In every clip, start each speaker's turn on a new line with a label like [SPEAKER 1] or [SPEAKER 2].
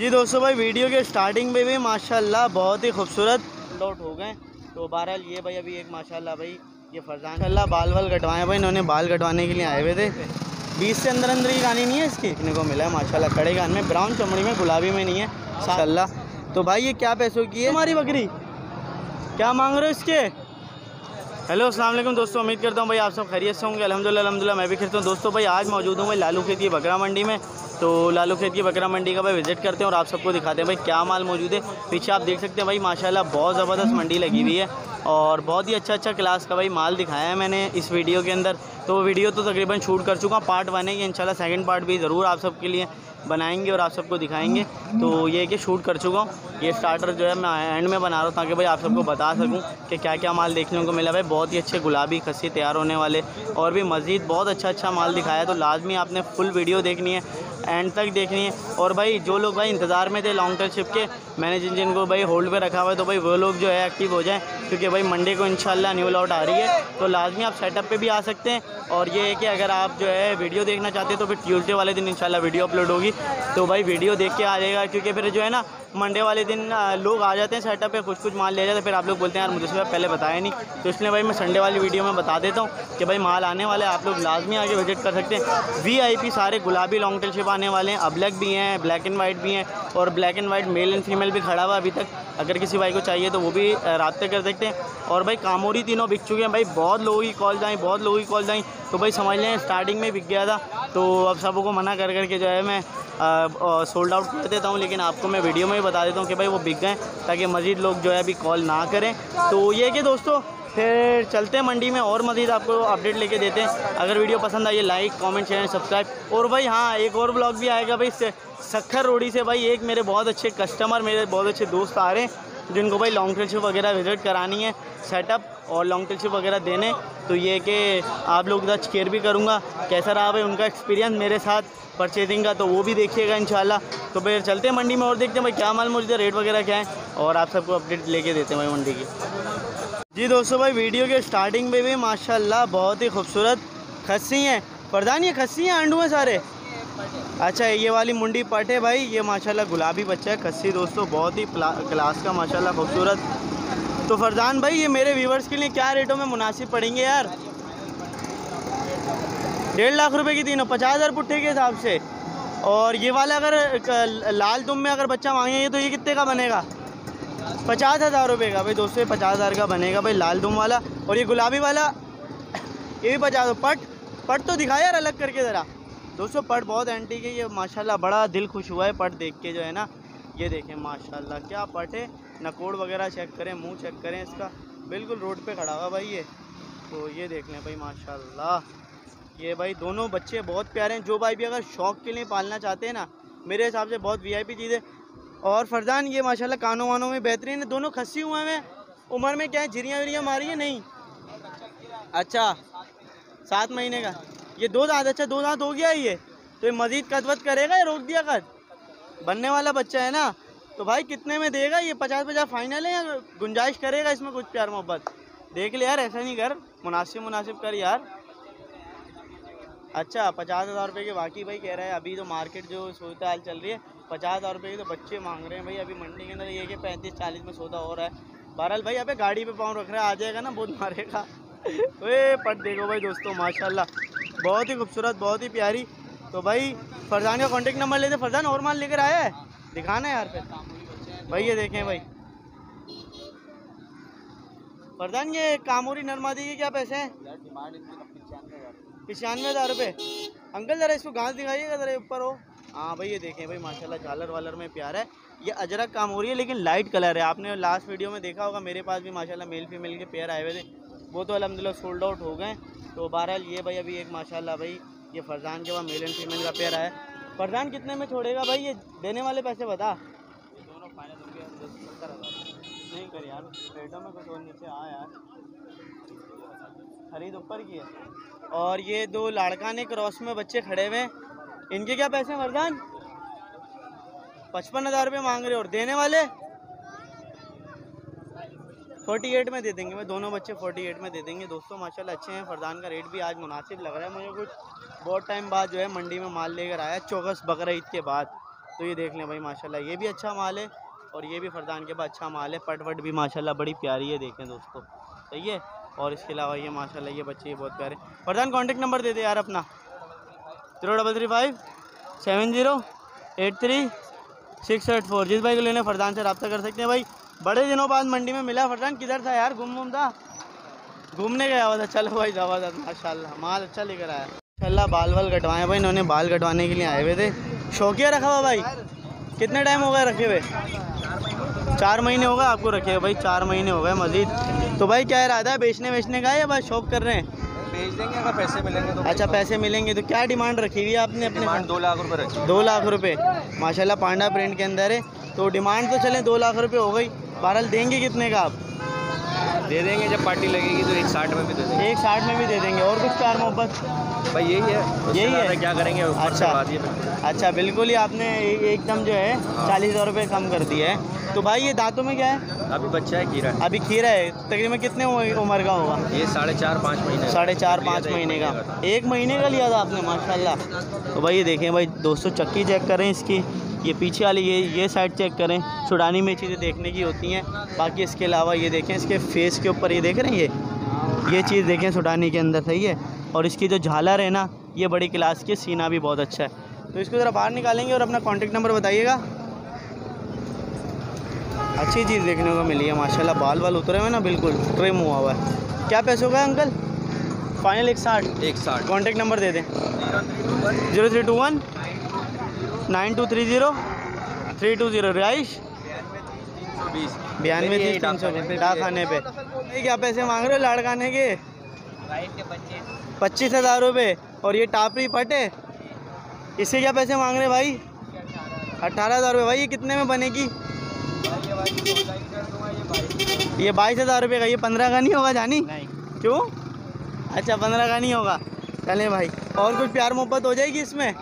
[SPEAKER 1] जी दोस्तों भाई वीडियो के स्टार्टिंग में भी माशाल्लाह बहुत ही खूबसूरत लौट हो गए। तो बहरहाल ये भाई अभी एक माशाल्लाह भाई ये फरजान अल्लाह बाल वाल कटवाए भाई इन्होंने बाल कटवाने के लिए आए हुए थे। बीस से अंदर अंदर ही गानी नहीं है इसकी इतने को मिला है माशाल्लाह कड़े गान में ब्राउन चमड़ी में गुलाबी में नहीं है माशाल्लाह। तो भाई ये क्या पैसों की है? हमारी बकरी। क्या मांग रहे हो इसके? हेलो अस्सलाम वालेकुम दोस्तों उम्मीद करता हूँ भाई आप सब खैरियत से होंगे। अल्हम्दुलिल्लाह अल्हम्दुलिल्लाह मैं भी खरीदता हूँ। दोस्तों भाई आज मौजूद हूँ भाई लालू खेत की बकरा मंडी में। तो लालू खेत की बकरा मंडी का भाई विज़िट करते हैं और आप सबको दिखाते हैं। भाई, क्या माल मौजूद है? पीछे आप देख सकते हैं भाई, माशाल्लाह बहुत ज़बरदस्त मंडी लगी हुई है और बहुत ही अच्छा अच्छा क्लास का भाई माल दिखाया है मैंने इस वीडियो के अंदर। तो वीडियो तो तकरीबन शूट कर चुका पार्ट बनेगी इंशाल्लाह सेकंड पार्ट भी ज़रूर आप सबके लिए बनाएँगे और आप सबको दिखाएँगे। तो ये कि शूट कर चुका हूँ, ये स्टार्टर जो है मैं एंड में बना रहा हूँ ताकि भाई आप सबको बता सकूँ कि क्या क्या माल देखने को मिला। भाई, बहुत ही अच्छे गुलाबी खस्सी तैयार होने वाले और भी मज़ीद बहुत अच्छा अच्छा माल दिखाया तो लाजमी आपने फुल वीडियो देखनी है। एंड तक देखनी है। और भाई, जो लोग भाई इंतज़ार में थे लॉन्ग टर्म शिप के, मैंने जिन जिनको भाई होल्ड पे रखा हुआ है तो भाई वो लोग जो है एक्टिव हो जाएँ। क्योंकि भाई मंडे को इंशाल्लाह न्यू लॉट आ रही है। तो लाजमी आप सेटअप पे भी आ सकते हैं। और ये है कि अगर आप जो है वीडियो देखना चाहते हैं तो फिर ट्यूज़डे वाले दिन इंशाल्लाह वीडियो अपलोड होगी। तो भाई वीडियो देख के आ जाएगा। क्योंकि फिर जो है ना मंडे वाले दिन लोग आ जाते हैं सेटअप पे कुछ कुछ माल ले जाते हैं, फिर आप लोग बोलते हैं, यार, मुझे से पहले बताया नहीं। तो इसलिए भाई, मैं संडे वाली वीडियो में बता देता हूँ कि भाई, माल आने वाला है, आप लोग लाजमी आगे विज़िट कर सकते हैं। वीआईपी सारे गुलाबी लॉन्ग टेल शिप आने वाले हैं, अब्लैक भी हैं ब्लैक एंड वाइट भी हैं, और black and white male and female भी खड़ा हुआ अभी तक। अगर किसी भाई को चाहिए तो वो भी रबते कर सकते हैं। और भाई, कामोरी तीनों बिक चुके हैं भाई, बहुत लोगों की कॉल जाएँ बहुत लोगों की कॉल जाएँ तो भाई, समझ लें स्टार्टिंग में बिक गया था। तो अब सबों को मना कर करके जो है, मैं सोल्ड आउट कर देता हूँ, लेकिन आपको मैं वीडियो में ही बता देता हूँ कि भाई वो बिक गए, ताकि मज़ीद लोग जो है अभी कॉल ना करें। तो ये कि दोस्तों, फिर चलते हैं मंडी में और मज़ीद आपको अपडेट लेके देते हैं। अगर वीडियो पसंद आई लाइक कमेंट शेयर सब्सक्राइब और भाई हाँ एक और ब्लॉग भी आएगा भाई सखर रोडी से भाई, एक मेरे बहुत अच्छे कस्टमर मेरे बहुत अच्छे दोस्त आ रहे हैं। जिनको भाई लॉन्ग ट्रिप वगैरह विज़िट करानी है सेटअप और लॉन्ग ट्रिप वगैरह देने तो ये कि आप लोग का केयर भी करूँगा। कैसा रहा भाई उनका एक्सपीरियंस मेरे साथ परचेजिंग का तो वो भी देखिएगा इन तो फिर चलते हैं मंडी में और देखते हैं भाई क्या माल है रेट वगैरह क्या है, और आप सबको अपडेट लेके देते हैं भाई मंडी की। जी दोस्तों भाई वीडियो के स्टार्टिंग में भी माशाल्लाह बहुत ही खूबसूरत खस्सी हैं। प्रधान, ये खस्सी हैं आंडू हैं सारे? अच्छा ये वाली मुंडी पट है भाई। ये माशाल्लाह गुलाबी बच्चा है, कस्सी दोस्तों, बहुत ही क्लास का माशाल्लाह खूबसूरत। तो फरजान भाई, ये मेरे व्यूवर्स के लिए क्या रेटों में मुनासिब पड़ेंगे यार? डेढ़ लाख रुपए की तीनों, पचास हज़ार पुट्ठे के हिसाब से। और ये वाला अगर लाल तुम में अगर बच्चा मांगेंगे तो ये कितने का बनेगा? पचास हज़ार रुपये का भाई दोस्तों पचास हज़ार का बनेगा भाई, लाल दुम वाला। और ये गुलाबी वाला, ये भी पचास, पट पट तो दिखाया यार अलग करके ज़रा। दोस्तों पट बहुत एंटी है ये। माशाल्लाह, बड़ा दिल खुश हुआ है पट देख के जो है ना। ये देखें, माशाल्लाह, क्या पट है नकोड़ वगैरह चेक करें, मुँह चेक करें इसका। बिल्कुल रोड पे खड़ा हुआ भाई ये। तो ये देख लें भाई, माशाल्लाह। ये भाई, दोनों बच्चे बहुत प्यारे हैं। जो भाई भी अगर शौक़ के लिए पालना चाहते हैं ना, मेरे हिसाब से बहुत वीआईपी चीज़ है। और फरजान, ये माशाल्लाह कानों वानों में बेहतरीन है। दोनों खसी हुए हैं। उम्र में क्या है झिरियाँ विरियाँ मारी है? नहीं। अच्छा सात महीने का। ये दो दांत अच्छा दो दांत हो गया ये। तो ये मज़ीद कदवत करेगा या रोक दिया कद? बनने वाला बच्चा है ना? तो भाई, कितने में देगा ये? पचास पचास फाइनल है या गुंजाइश करेगा इसमें कुछ प्यार मोहब्बत? देख ले यार, ऐसा नहीं कर। मुनासिब मुनासिब कर यार। अच्छा पचास हज़ार रुपये के बाकी भाई कह रहा है, अभी तो मार्केट जो सूरत हाल चल रही है, पचास हज़ार रुपये के तो बच्चे मांग रहे हैं भाई। अभी मंडी के अंदर ये कि पैंतीस, चालीस में सौदा हो रहा है। बहरहाल भाई अभी गाड़ी पे पाँव रख रहा है, आ जाएगा ना बहुत मारेगा। वे पट देखो भाई दोस्तों, माशाल्लाह। बहुत ही खूबसूरत बहुत ही प्यारी। तो भाई फरजान का कॉन्टेक्ट नंबर लेते फरजान और माल लेकर आया है? दिखाना है यार फिर। भाई ये देखें भाई। फरजान ये कामोरी नरमादी के क्या पैसे हैं? पचानवे हज़ार। रुपये अंकल ज़रा इसको घास दिखाइएगा ज़रा ऊपर हो। हाँ भाई ये देखें भाई माशाल्लाह झालर वालर में प्यार है। ये अजरक काम हो रही है लेकिन लाइट कलर है। आपने लास्ट वीडियो में देखा होगा मेरे पास भी माशाल्लाह मेल फीमेल के पेयर आए हुए थे। वो तो अलहमदिल्ला सोल्ड आउट हो गए। तो बहरहाल ये भाई अभी एक माशाल्लाह भाई ये फरजान के बाद मेल एंड फीमेल का पेयर आया। फरजान कितने में छोड़ेगा भाई? ये देने वाले पैसे बता। दोनों फाइनल नहीं कर यार पेटों में कुछ और नीचे आ यार। खरीद ऊपर की है। और ये दो लड़का ने क्रॉस में बच्चे खड़े हुए हैं। इनके क्या पैसे हैं मरदान पचपन हज़ार रुपये मांग रहे और देने वाले? फोर्टी एट में दे देंगे। मैं दोनों बच्चे फोर्टी एट में दे देंगे। दोस्तों, माशाल्लाह अच्छे हैं। फरदान का रेट भी आज मुनासिब लग रहा है मुझे कुछ। बहुत टाइम बाद जो है मंडी में माल लेकर आया चौकस बकर ईद के बाद। तो ये देख लें भाई, माशाल्लाह, ये भी अच्छा माल है और ये भी फरदान के पास अच्छा माल है। पट वट भी माशाल्लाह बड़ी प्यारी है, देखें दोस्तों। सही है? और इसके अलावा ये माशाल्लाह, ये बच्चे ये बहुत प्यारे। फरदान कॉन्टेक्ट नंबर दे दे यार अपना। Zero double three five, seven zero, eight three, six eight four. जिस भाई को लेने फरदान से रब्ता कर सकते हैं भाई। बड़े दिनों बाद मंडी में मिला फरदान किधर था यार? घूम घूम था? घूमने गया हुआ था चलो भाई ज़बरदस्त माशाल्लाह। माल अच्छा लेकर आया। माशाल्लाह बाल वाल कटवाए भाई इन्होंने। बाल कटवाने के लिए आए हुए थे। शौकिया रखा हुआ भाई? कितने टाइम हो गए रखे हुए? चार महीने हो गए आपको रखे हुए भाई। चार महीने हो गए मजीद। तो भाई क्या इरादा है? बेचने वेचने का या बस शौक कर रहे हैं?
[SPEAKER 2] बेच देंगे अगर पैसे मिलेंगे तो
[SPEAKER 1] अच्छा पैसे मिलेंगे तो क्या डिमांड रखी हुई है आपने अपने
[SPEAKER 2] दो लाख रुपए रखी।
[SPEAKER 1] दो लाख रुपए। माशाल्लाह पांडा प्रिंट के अंदर है। तो डिमांड तो चले दो लाख रुपए हो गई। बहरहाल देंगे कितने का आप?
[SPEAKER 2] दे देंगे जब पार्टी लगेगी तो एक साठ में भी दे देंगे।
[SPEAKER 1] एक साठ में भी दे देंगे और कुछ प्यार मोहब्बत?
[SPEAKER 2] भाई यही है।
[SPEAKER 1] यही है?
[SPEAKER 2] क्या करेंगे
[SPEAKER 1] अच्छा। अच्छा बिल्कुल ही आपने एकदम जो है चालीस हज़ार रुपये कम कर दिया है। तो भाई ये दांतों में क्या है?
[SPEAKER 2] अभी बच्चा है कीरा
[SPEAKER 1] अभी खीरा है। तकरीबन कितने उम्र उम्र का होगा?
[SPEAKER 2] ये साढ़े चार पाँच महीने
[SPEAKER 1] साढ़े चार पाँच महीने का। एक महीने का लिया था आपने माशाल्लाह। तो भाई ये देखें भाई दोस्तों चक्की चेक करें इसकी। ये पीछे वाली ये ये साइड चेक करें सुडानी में चीज़ें देखने की होती हैं। बाकी इसके अलावा ये देखें इसके फेस के ऊपर ये देख रहे हैं ये? ये चीज़ देखें सुडानी के अंदर सही है? और इसकी जो झालर है ना ये बड़ी क्लास की सीना भी बहुत अच्छा है। तो इसको ज़रा बाहर निकालेंगे और अपना कॉन्टेक्ट नंबर बताइएगा। अच्छी चीज़ देखने को मिली है माशाल्लाह। बाल बाल उतरे हुए ना बिल्कुल ट्रिम हुआ हुआ है। क्या पैसे हो गए अंकल? फाइनल एक साठ।
[SPEAKER 2] एक साठ।
[SPEAKER 1] कॉन्टेक्ट नंबर दे दें। Zero three two one? Nine two three zero? Three two zero रिहाइश बयानवे
[SPEAKER 2] यही
[SPEAKER 1] तीस तीन सौ।
[SPEAKER 2] डाकखाने पे।
[SPEAKER 1] क्या पैसे मांग रहे हो लाड़काने के? पच्चीस हज़ार रुपये और ये टापरी पट है? इसके क्या पैसे मांग रहे भाई? अट्ठारह हज़ार रुपये भाई ये कितने में बनेगी? ये बाईस हज़ार रुपये का ये पंद्रह का नहीं होगा जानी? क्यों? अच्छा पंद्रह का नहीं होगा। चले भाई और कुछ प्यार मोहब्बत हो जाएगी इसमें?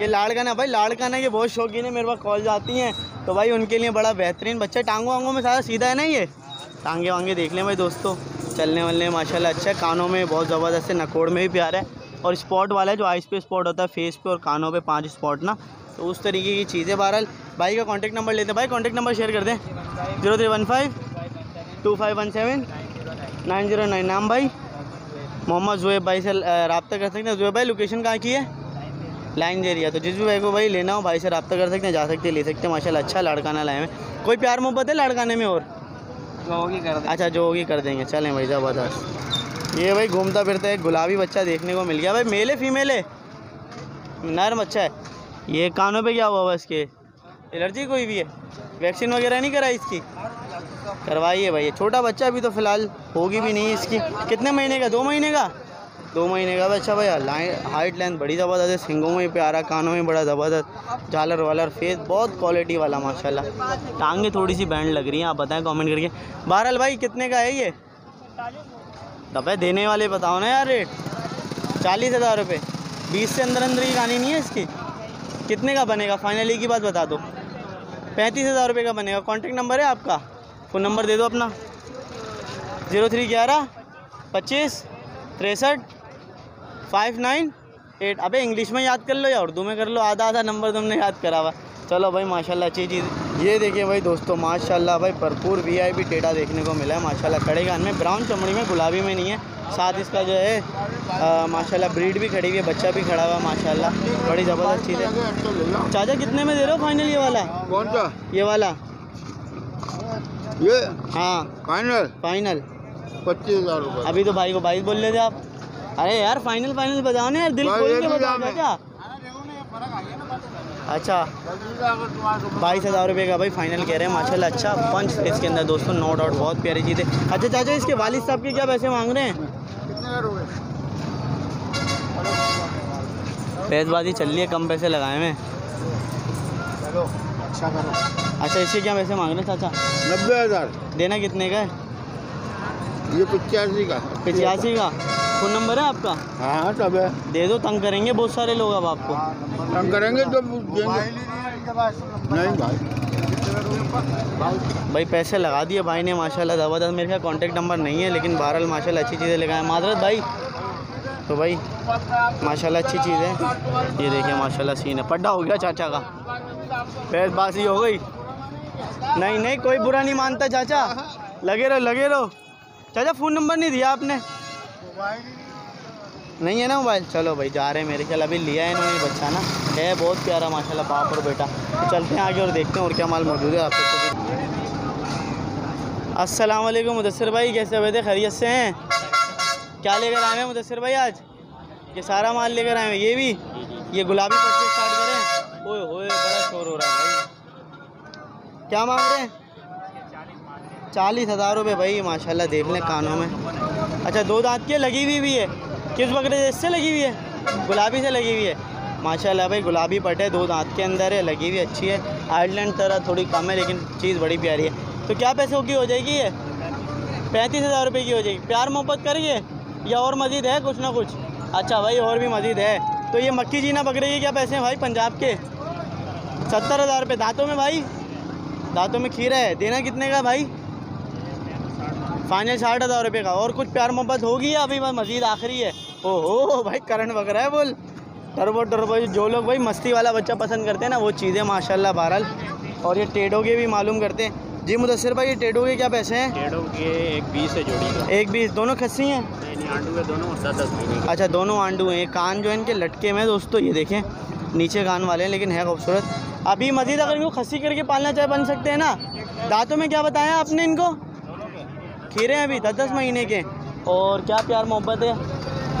[SPEAKER 1] ये लाड़काना भाई लाड़काना के बहुत शौकीन है, मेरे पास कॉल जाती हैं। तो भाई उनके लिए बड़ा बेहतरीन बच्चा टांगों वांगों में सारा सीधा है ना ये? टांगे वांगे देख लें भाई दोस्तों, चलने वलने में माशाल्लाह अच्छा है। कानों में बहुत ज़बरदस्त है, नकोड़ में भी प्यार है। और स्पॉट वाला है, जो आइस पे स्पॉट होता है, फेस पे और कानों पे पाँच स्पॉट ना। तो उस तरीके की चीज़ें बहरहाल। भाई का कॉन्टैक्ट नंबर लेते हैं। भाई कॉन्टैक्ट नंबर शेयर कर दें। Zero three one five, two five one seven, nine zero nine. नाम भाई? मोहम्मद जुएब भाई से रबता कर सकते हैं। जुएब भाई लोकेशन कहाँ की है? लाइन एरिया तो जिस भी भाई को भाई लेना हो भाई से रब्ता कर सकते हैं जा सकते हैं ले सकते हैं। माशाल्लाह अच्छा लड़काना लाए हैं। कोई प्यार मोहब्बत है लड़काने में और?
[SPEAKER 2] जो होगी कर
[SPEAKER 1] अच्छा जो होगी कर देंगे। चलें भाई ज़बरदस्त। ये भाई घूमता फिरता एक गुलाबी बच्चा देखने को मिल गया। भाई मेल है फीमेल है? नर बच्चा है। ये कानों पे क्या हुआ हुआ इसके? एलर्जी कोई भी है? वैक्सीन वगैरह नहीं कराई इसकी? करवाइए भाई छोटा बच्चा अभी तो फ़िलहाल होगी भी नहीं इसकी। कितने महीने का? दो महीने का? दो महीने का बच्चा भैया लाइन हाइट लेंथ बड़ी ज़बरदस्त है। सिंगों में प्यारा, कानों में बड़ा ज़बरदस्त। झालर वालर, फेस बहुत क्वालिटी वाला, माशाल्लाह। टांगे थोड़ी सी बैंड लग रही हैं, आप बताएँ कमेंट करके। बहरहाल भाई, कितने का है ये? दबे देने वाले, बताओ ना यार रेट चालीस हज़ार रुपये बीस से अंदर अंदर की कहानी नहीं है इसकी? कितने का बनेगा? फाइनली की बात बता दो। पैंतीस हज़ार रुपये का बनेगा। कॉन्टेक्ट नंबर है आपका? फ़ोन नंबर दे दो अपना। ज़ीरो थ्री ग्यारह, पच्चीस, तिरसठ फाइव नाइन एट अबे इंग्लिश में याद कर लो या उर्दू में कर लो। आधा आधा नंबर तुमने याद करा हुआ चलो भाई माशाल्लाह अच्छी चीज़। ये देखिए भाई दोस्तों माशाल्लाह भाई भरपूर वी आई पी टेढ़ा देखने को मिला है माशाल्लाह। खड़े कान में ब्राउन चमड़ी में गुलाबी में नहीं है। साथ इसका जो है माशाल्लाह ब्रीड भी खड़ी हुई है बच्चा भी खड़ा हुआ है माशाल्लाह। बड़ी ज़बरदस्त चीज़ है। चाचा कितने में दे रहे हो फाइनल ये वाला?
[SPEAKER 3] कौन सा?
[SPEAKER 1] ये वाला।
[SPEAKER 3] ये?
[SPEAKER 1] हाँ।
[SPEAKER 3] फाइनल
[SPEAKER 1] फाइनल
[SPEAKER 3] पच्चीस हज़ार
[SPEAKER 1] अभी तो भाई को बाईस बोल रहे थे आप। अरे यार फाइनल फाइनल बताओ ना यार दिल खोल के
[SPEAKER 3] ही
[SPEAKER 1] बताओ
[SPEAKER 3] दाम
[SPEAKER 1] अच्छा। बाईस हज़ार रुपये का भाई फाइनल कह रहे हैं माशाल्लाह अच्छा पंच इसके अंदर दोस्तों नो डाउट बहुत प्यारी चीज़ है। अच्छा चाचा इसके वालिद साहब के क्या पैसे मांग रहे हैं?
[SPEAKER 3] कितने
[SPEAKER 1] पैसबाजी चल रही है कम पैसे लगाए हैं।
[SPEAKER 3] अच्छा करो
[SPEAKER 1] अच्छा इसके क्या पैसे मांग रहे हैं चाचा?
[SPEAKER 3] नब्बे हज़ार।
[SPEAKER 1] देना कितने का है?
[SPEAKER 3] ये पचासी का।
[SPEAKER 1] पचासी का? फ़ोन नंबर है आपका?
[SPEAKER 3] हाँ सब है।
[SPEAKER 1] दे दो तंग करेंगे बहुत सारे लोग अब आपको।
[SPEAKER 3] हम करेंगे तो देंगे। नहीं भाई।
[SPEAKER 1] भाई। पैसे लगा दिए भाई ने माशाल्लाह ज़बरदस्त। मेरे ख्याल कॉन्टैक्ट नंबर नहीं है लेकिन बहरहाल माशाल्लाह अच्छी चीज़ें लगाए माजरत भाई। तो भाई माशाल्लाह अच्छी चीज़। है ये देखिए माशाल्लाह सीन है। पड्डा हो गया चाचा का। भैंस बासी हो गई। नहीं नहीं कोई बुरा नहीं मानता चाचा। लगे रहो लगे रहो। चाचा फ़ोन नंबर नहीं दिया आपने? नहीं है ना मोबाइल? चलो भाई जा रहे हैं मेरे ख्याल अभी लिया है इन्होंने ये बच्चा ना। है बहुत प्यारा माशाल्लाह बाप और बेटा। तो चलते हैं आगे और देखते हैं और क्या माल मौजूद है आप सबको अस्सलाम वालेकुम मुदस्सिर भाई कैसे थे खैरियत से हैं? क्या लेकर आए हैं मुदस्सिर भाई आज? ये सारा माल लेकर आए हैं ये भी? ये गुलाबी पट्टे स्टार्ट करें ओए होए बड़ा शोर हो रहा है भाई। क्या मांग रहे हैं? चालीस हज़ार रुपये भाई माशाल्लाह देख लें कानों में। अच्छा दो दांत की लगी हुई भी है। किस बकरे इससे लगी हुई है? गुलाबी से लगी हुई है। माशाल्लाह भाई, गुलाबी पट है, दो दांत के अंदर है, लगी हुई, अच्छी है। आयरलैंड तरह थोड़ी कम है, लेकिन चीज़ बड़ी प्यारी है। तो क्या पैसों की हो जाएगी ये? पैंतीस हज़ार रुपये की हो जाएगी। प्यार मोहब्बत करिए, या और मज़ीद है कुछ ना कुछ? अच्छा भाई, और भी मज़ीद है। तो ये मक्की जीना बकरे के क्या पैसे हैं भाई, पंजाब के? सत्तर हज़ार रुपये दांतों में भाई? दांतों में खीरा है। देना कितने का भाई? फाइनल साठ हज़ार रुपये का। और कुछ प्यार मोहब्बत होगी अभी बस मज़ीद आखिरी है? ओहो भाई करंट वगैरह है बोल। टर्बो टर्बो जो लोग भाई मस्ती वाला बच्चा पसंद करते हैं ना वो चीज़ें माशाल्लाह बहरहाल। और ये टेडो के भी मालूम करते हैं। जी मुदसर भाई ये टेडो के क्या पैसे हैं?
[SPEAKER 2] डेढ़ों के एक बीस है जोड़ी का।
[SPEAKER 1] एक बीस। दोनों खस्सी हैं?
[SPEAKER 2] आंडू है दोनों दस दस महीने
[SPEAKER 1] अच्छा दोनों आंडू हैं। कान जो है इनके लटके में दोस्तों ये देखें। नीचे कान वाले हैं लेकिन है खूबसूरत। अभी मजीद अगर इनको खस्सी करके पालना चाहे बन सकते हैं ना। दांतों में क्या बताया आपने इनको? खीरे हैं अभी दस दस महीने के। और क्या प्यार मोहब्बत है?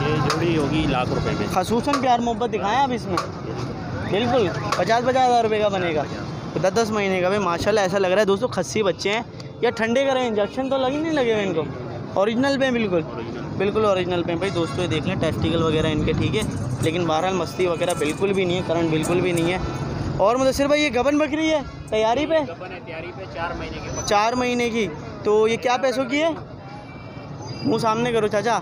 [SPEAKER 2] ये जोड़ी होगी लाख रुपए में
[SPEAKER 1] खसूस प्यार मोहब्बत दिखाएँ आप इसमें? बिल्कुल पचास पचास हज़ार रुपये का बनेगा। तो दस दस महीने का भाई माशाल्लाह ऐसा लग रहा है दोस्तों खस्सी बच्चे हैं। या ठंडे करें इंजेक्शन तो लगे नहीं लगे हुए इनको। ओरिजिनल पे बिल्कुल। बिल्कुल ओरिजिनल पे भाई दोस्तों ये देख लें टेस्टिकल वगैरह इनके ठीक है? लेकिन बहरहाल मस्ती वगैरह बिल्कुल भी नहीं है करंट बिल्कुल भी नहीं है। और मुदसर भाई ये गबन बकरी है तैयारी पे?
[SPEAKER 2] गबन है तैयारी पे चार महीने की
[SPEAKER 1] चार महीने की। तो ये क्या पैसों की है? मुँह सामने करो चाचा।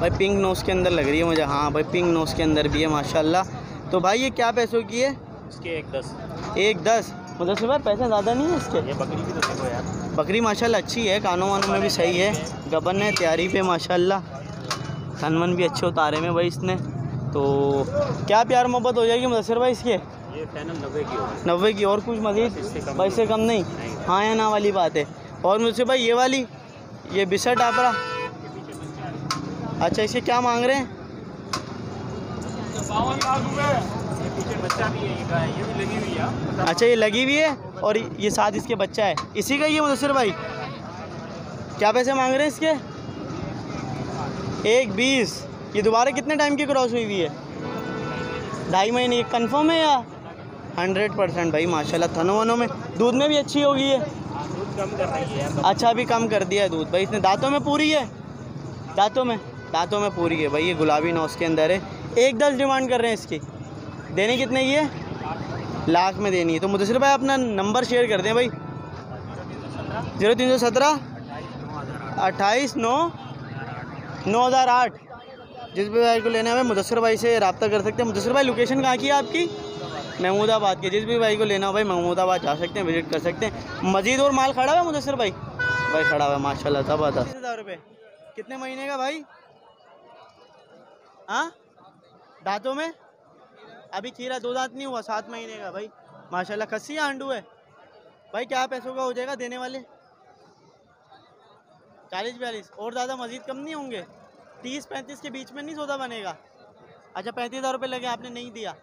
[SPEAKER 1] भाई पिंक नोस के अंदर लग रही है मुझे। हाँ भाई पिंक नोस के अंदर भी है माशाल्लाह। तो भाई ये क्या पैसों की है?
[SPEAKER 2] इसके एक दस।
[SPEAKER 1] एक दस? मुदस्सिर भाई पैसे ज़्यादा नहीं है इसके।
[SPEAKER 2] ये बकरी भी तो देखो यार।
[SPEAKER 1] बकरी माशाल्लाह अच्छी है कानों वानों में भी सही है। गबन है तैयारी पे माशाल्लाह। तनवन भी अच्छे उतारे में भाई इसने। तो क्या प्यार मोहब्बत हो जाएगी मुदसर भाई इसके?
[SPEAKER 2] ये नब्बे की होगी।
[SPEAKER 1] नब्बे की और कुछ मजीद? भाई से कम नहीं। हाँ या ना वाली बात है। और मुझसे भाई ये वाली ये बिसर टापरा। अच्छा इसे क्या मांग रहे हैं?
[SPEAKER 2] ये पीछे बच्चा भी ये गाय ये भी लगी हुई
[SPEAKER 1] अच्छा ये लगी हुई है और ये साथ इसके बच्चा है। इसी का ये मुदसर भाई। क्या पैसे मांग रहे हैं इसके? एक बीस। ये दोबारा कितने टाइम की क्रॉस हुई हुई है? ढाई महीने की कन्फर्म है या? हंड्रेड परसेंट भाई, माशाल्लाह, थनों वनों में। दूध में भी अच्छी होगी है
[SPEAKER 2] कम कर रही है।
[SPEAKER 1] अच्छा अभी कम कर दिया है दूध। भाई, इसने दांतों में पूरी है? दांतों में? दांतों में पूरी है भाई, ये गुलाबी नौस के अंदर है। एक दस डिमांड कर रहे हैं इसकी। देने कितने की है? लाख में देनी है। तो मुदसर भाई अपना नंबर शेयर कर दें भाई। ज़ीरो तीन सौ सत्रह, अट्ठाईस नौ नौ हज़ार आठ। जिस भी भाई को लेना है मुदसर भाई से रब्ता कर सकते हैं। मुदसर भाई लोकेशन कहाँ की है आपकी? महमूदाबाद के। जिस भी भाई को लेना हो भाई महमूदाबाद जा सकते हैं विज़िट कर सकते हैं। मजीद और माल खड़ा हुआ है मुदसर भाई? भाई खड़ा हुआ है, माशाल्लाह ज़बरदस्त हज़ार रुपये कितने महीने का भाई? हाँ? दांतों में? अभी खीरा दो दांत नहीं हुआ, सात महीने का भाई। माशाल्लाह, खस्सी या आंडू है? भाई, क्या पैसों का हो जाएगा देने वाले? चालीस बयालीस। और ज़्यादा मजीद कम नहीं होंगे? तीस पैंतीस के बीच में नहीं सौदा बनेगा? अच्छा पैंतीस हज़ार रुपये लगे, आपने नहीं दिया।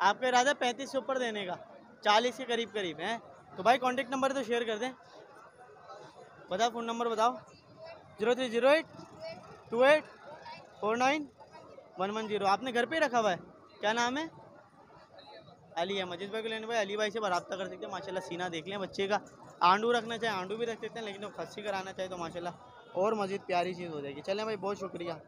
[SPEAKER 1] आपका इरादा पैंतीस से ऊपर देने का। चालीस के करीब करीब है। तो भाई कॉन्टेक्ट नंबर तो शेयर कर दें। बताओ फ़ोन नंबर बताओ। Zero three zero eight, two eight, four nine, one one zero. आपने घर पे ही रखा हुआ है? क्या नाम है? अली है मजीद भाई को लेने भाई अली भाई से रब्ता कर सकते हैं। माशाल्लाह सीना देख लें बच्चे का। आंडू रखना चाहे, आंडू भी रख सकते हैं, लेकिन वो खस्सी कराना चाहे तो माशाल्लाह और मज़ीद प्यारी चीज़ हो जाएगी। चलें भाई, बहुत शुक्रिया।